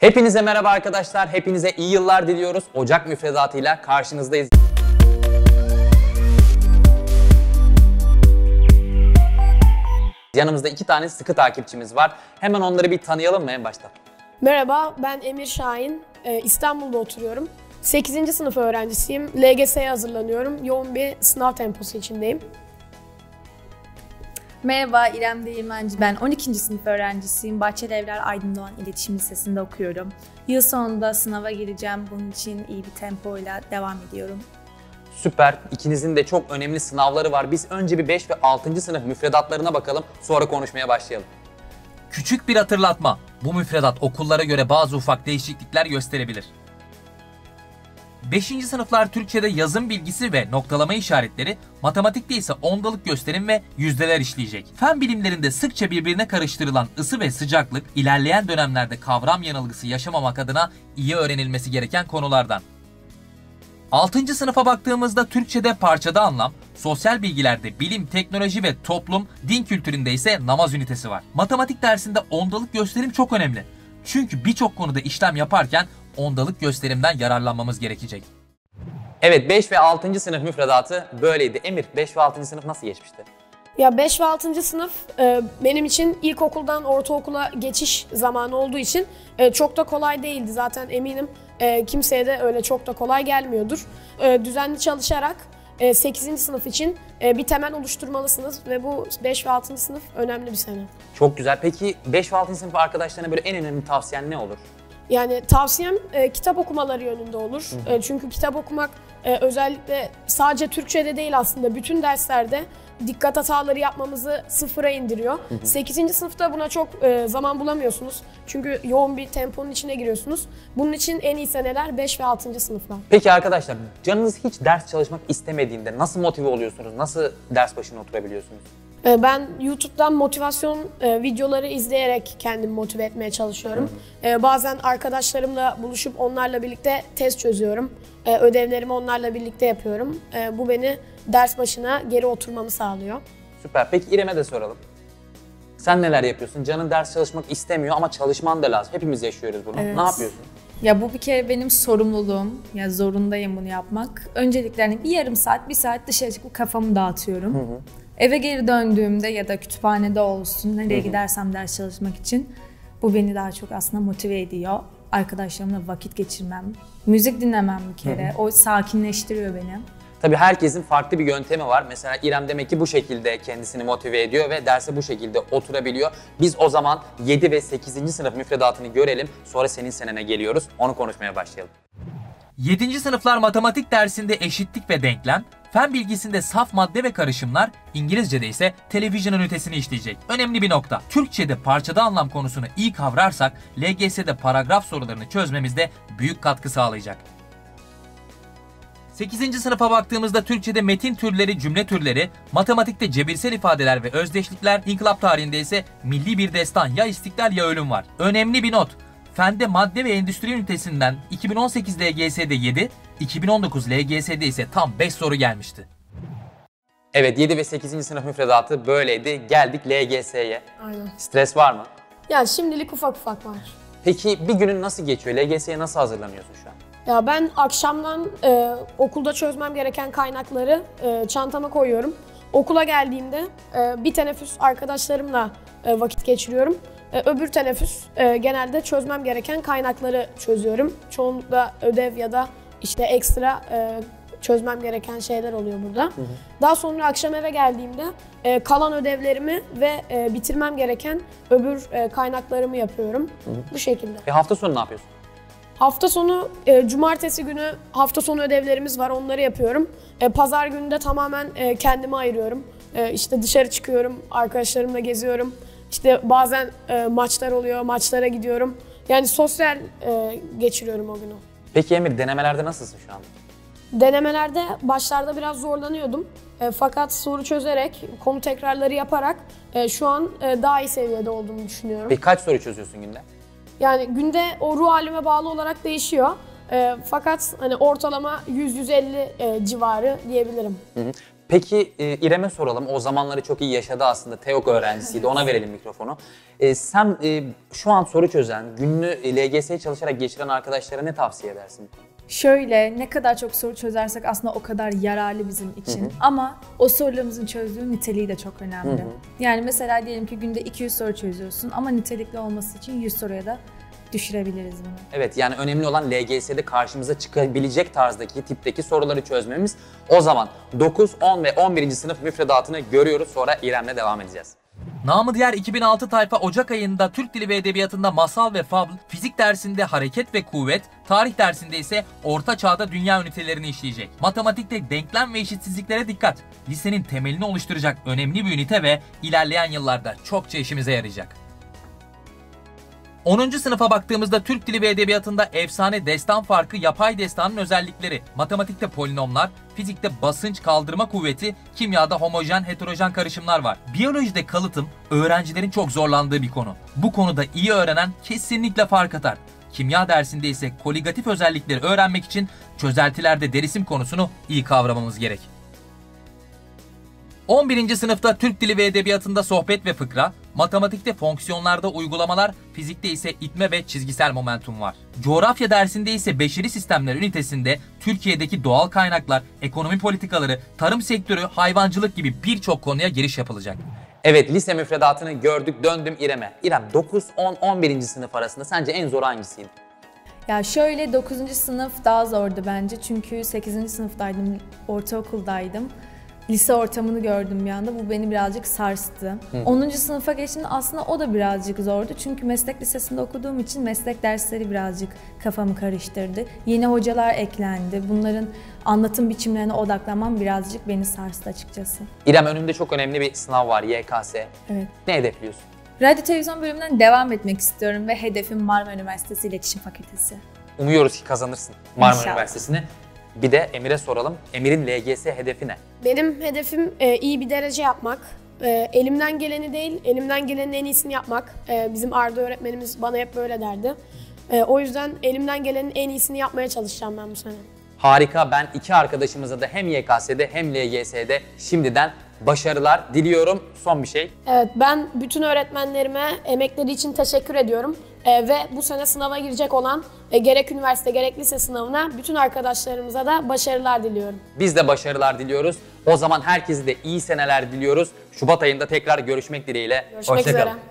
Hepinize merhaba arkadaşlar. Hepinize iyi yıllar diliyoruz. Ocak müfredatıyla karşınızdayız. Yanımızda iki tane sıkı takipçimiz var. Hemen onları bir tanıyalım mı en başta? Merhaba, ben Emir Şahin. Ee, İstanbul'da oturuyorum. 8. sınıf öğrencisiyim. LGS'ye hazırlanıyorum. Yoğun bir sınav temposu içindeyim. Merhaba İrem Değirmenci ben 12. sınıf öğrencisiyim. Bahçeli Evler Aydın Doğan İletişim Lisesi'nde okuyorum. Yıl sonunda sınava gireceğim. Bunun için iyi bir tempoyla devam ediyorum. Süper. İkinizin de çok önemli sınavları var. Biz önce bir 5 ve 6. sınıf müfredatlarına bakalım. Sonra konuşmaya başlayalım. Küçük bir hatırlatma. Bu müfredat okullara göre bazı ufak değişiklikler gösterebilir. 5. sınıflar Türkçe'de yazım bilgisi ve noktalama işaretleri, matematikte ise ondalık gösterim ve yüzdeler işleyecek. Fen bilimlerinde sıkça birbirine karıştırılan ısı ve sıcaklık, ilerleyen dönemlerde kavram yanılgısı yaşamamak adına iyi öğrenilmesi gereken konulardan. 6. sınıfa baktığımızda Türkçe'de parçada anlam, sosyal bilgilerde bilim, teknoloji ve toplum, din kültüründe ise namaz ünitesi var. Matematik dersinde ondalık gösterim çok önemli. Çünkü birçok konuda işlem yaparken ondalık gösterimden yararlanmamız gerekecek. Evet 5 ve 6. sınıf müfredatı böyleydi. Emir 5 ve 6. sınıf nasıl geçmişti? Ya 5 ve 6. sınıf e, benim için ilkokuldan ortaokula geçiş zamanı olduğu için e, çok da kolay değildi. Zaten eminim e, kimseye de öyle çok da kolay gelmiyordur. E, düzenli çalışarak 8. sınıf için e, bir temel oluşturmalısınız ve bu 5 ve 6. sınıf önemli bir sene. Çok güzel. Peki 5 ve 6. sınıf arkadaşlarına böyle en önemli tavsiyen ne olur? Yani tavsiyem e, kitap okumaları yönünde olur. E, çünkü kitap okumak e, özellikle sadece Türkçe'de değil aslında bütün derslerde dikkat hataları yapmamızı sıfıra indiriyor. 8. sınıfta buna çok e, zaman bulamıyorsunuz. Çünkü yoğun bir temponun içine giriyorsunuz. Bunun için en iyi seneler 5 ve 6. sınıflar. Peki arkadaşlar canınız hiç ders çalışmak istemediğinde nasıl motive oluyorsunuz? Nasıl ders başına oturabiliyorsunuz? E, Ben YouTube'dan motivasyon e, videoları izleyerek kendimi motive etmeye çalışıyorum. E, Bazen arkadaşlarımla buluşup onlarla birlikte test çözüyorum. Ödevlerimi onlarla birlikte yapıyorum. Bu beni ders başına geri oturmamı sağlıyor. Süper. Peki İrem'e de soralım. Sen neler yapıyorsun? Canın ders çalışmak istemiyor ama çalışman da lazım. Hepimiz yaşıyoruz bunu. Evet. Ne yapıyorsun? Ya bu bir kere benim sorumluluğum. Ya zorundayım bunu yapmak. Öncelikle hani bir yarım saat, bir saat dışarı çıkıp kafamı dağıtıyorum. Eve geri döndüğümde ya da kütüphanede olsun, nereye gidersem ders çalışmak için bu beni daha çok aslında motive ediyor. Arkadaşlarımla vakit geçirmem, müzik dinlemem bir kere. O sakinleştiriyor beni. Tabii herkesin farklı bir yöntemi var. Mesela İrem demek ki bu şekilde kendisini motive ediyor ve derse bu şekilde oturabiliyor. Biz o zaman 7 ve 8. sınıf müfredatını görelim. Sonra senin senene geliyoruz. Onu konuşmaya başlayalım. 7. sınıflar matematik dersinde eşitlik ve denklem, fen bilgisinde saf madde ve karışımlar, İngilizce'de ise televizyon ünitesini işleyecek. Önemli bir nokta. Türkçe'de parçada anlam konusunu iyi kavrarsak LGS'de paragraf sorularını çözmemizde büyük katkı sağlayacak. 8. sınıfa baktığımızda Türkçe'de metin türleri, cümle türleri, matematikte cebirsel ifadeler ve özdeşlikler, inkılap tarihinde ise milli bir destan ya istiklal ya ölüm var. Önemli bir not. Fende madde ve endüstri ünitesinden 2018 LGS'de 7, 2019 LGS'de ise tam 5 soru gelmişti. Evet 7 ve 8. sınıf müfredatı böyleydi. Geldik LGS'ye. Aynen. Stres var mı? Yani şimdilik ufak ufak var. Peki bir günün nasıl geçiyor? LGS'ye nasıl hazırlanıyorsun şu an? Ya ben akşamdan e, okulda çözmem gereken kaynakları e, çantama koyuyorum. Okula geldiğimde e, bir teneffüs arkadaşlarımla e, vakit geçiriyorum. E, öbür teneffüs e, genelde çözmem gereken kaynakları çözüyorum. Çoğunlukla ödev ya da işte ekstra e, çözmem gereken şeyler oluyor burada. Daha sonra akşam eve geldiğimde e, kalan ödevlerimi ve e, bitirmem gereken öbür e, kaynaklarımı yapıyorum. Bu şekilde. E hafta sonu ne yapıyorsun? Hafta sonu, e, cumartesi günü hafta sonu ödevlerimiz var, onları yapıyorum. E, Pazar günü de tamamen e, kendime ayırıyorum. E, işte dışarı çıkıyorum, arkadaşlarımla geziyorum. İşte bazen e, maçlar oluyor, maçlara gidiyorum. Yani sosyal e, geçiriyorum o günü. Peki Emir denemelerde nasılsın şu anda? Denemelerde başlarda biraz zorlanıyordum. E, fakat soru çözerek, konu tekrarları yaparak e, şu an e, daha iyi seviyede olduğumu düşünüyorum. Peki kaç soru çözüyorsun günde? Yani günde o ruh halime bağlı olarak değişiyor. E, fakat hani ortalama 100-150 e, civarı diyebilirim. Peki e, İrem'e soralım. O zamanları çok iyi yaşadı aslında. TEOK öğrencisiydi. Ona verelim mikrofonu. E, sen e, şu an soru çözen, günlü e, LGS'ye çalışarak geçiren arkadaşlara ne tavsiye edersin? Şöyle ne kadar çok soru çözersek aslında o kadar yararlı bizim için. Ama o sorularımızın çözdüğü niteliği de çok önemli. Yani mesela diyelim ki günde 200 soru çözüyorsun ama nitelikli olması için 100 soruya da düşürebiliriz bunu. Evet yani önemli olan LGS'de karşımıza çıkabilecek tarzdaki tipteki soruları çözmemiz. O zaman 9, 10 ve 11. sınıf müfredatını görüyoruz. Sonra İrem'le devam edeceğiz. Namı diğer 2006 tayfa Ocak ayında Türk Dili ve Edebiyatı'nda masal ve fabl, fizik dersinde hareket ve kuvvet, tarih dersinde ise orta çağda dünya ünitelerini işleyecek. Matematikte denklem ve eşitsizliklere dikkat. Lisenin temelini oluşturacak önemli bir ünite ve ilerleyen yıllarda çokça işimize yarayacak. 10. sınıfa baktığımızda Türk Dili ve Edebiyatı'nda efsane destan farkı, yapay destanın özellikleri, matematikte polinomlar, fizikte basınç kaldırma kuvveti, kimyada homojen heterojen karışımlar var. Biyolojide kalıtım öğrencilerin çok zorlandığı bir konu. Bu konuda iyi öğrenen kesinlikle fark atar. Kimya dersinde ise koligatif özellikleri öğrenmek için çözeltilerde derisim konusunu iyi kavramamız gerek. 11. sınıfta Türk Dili ve Edebiyatı'nda sohbet ve fıkra, matematikte fonksiyonlarda uygulamalar, fizikte ise itme ve çizgisel momentum var. Coğrafya dersinde ise beşeri sistemler ünitesinde Türkiye'deki doğal kaynaklar, ekonomi politikaları, tarım sektörü, hayvancılık gibi birçok konuya giriş yapılacak. Evet lise müfredatını gördük döndüm İrem'e. İrem 9, 10, 11. sınıf arasında sence en zor hangisiydi? Ya şöyle 9. sınıf daha zordu bence çünkü 8. sınıftaydım, ortaokuldaydım. Lise ortamını gördüm bir anda. Bu beni birazcık sarstı. 10. sınıfa geçtiğimde aslında o da birazcık zordu. Çünkü meslek lisesinde okuduğum için meslek dersleri birazcık kafamı karıştırdı. Yeni hocalar eklendi. Bunların anlatım biçimlerine odaklanmam birazcık beni sarstı açıkçası. İrem önümde çok önemli bir sınav var YKS. Evet. Ne hedefliyorsun? Radyo televizyon bölümünden devam etmek istiyorum ve hedefim Marmara Üniversitesi İletişim Fakültesi. Umuyoruz ki kazanırsın Marmara İnşallah. Üniversitesi'ni. Bir de Emir'e soralım. Emir'in LGS hedefi ne? Benim hedefim e, iyi bir derece yapmak. E, elimden geleni değil, elimden gelenin en iyisini yapmak. E, bizim Arda öğretmenimiz bana hep böyle derdi. E, o yüzden elimden gelenin en iyisini yapmaya çalışacağım ben bu sene. Harika. Ben iki arkadaşımıza da hem YKS'de hem LGS'de şimdiden başarılar diliyorum. Son bir şey. Evet, ben bütün öğretmenlerime emekleri için teşekkür ediyorum. E, ve bu sene sınava girecek olan e, gerek üniversite gerek lise sınavına bütün arkadaşlarımıza da başarılar diliyorum. Biz de başarılar diliyoruz. O zaman herkese de iyi seneler diliyoruz. Şubat ayında tekrar görüşmek dileğiyle. Görüşmek Hoşça kalın. üzere.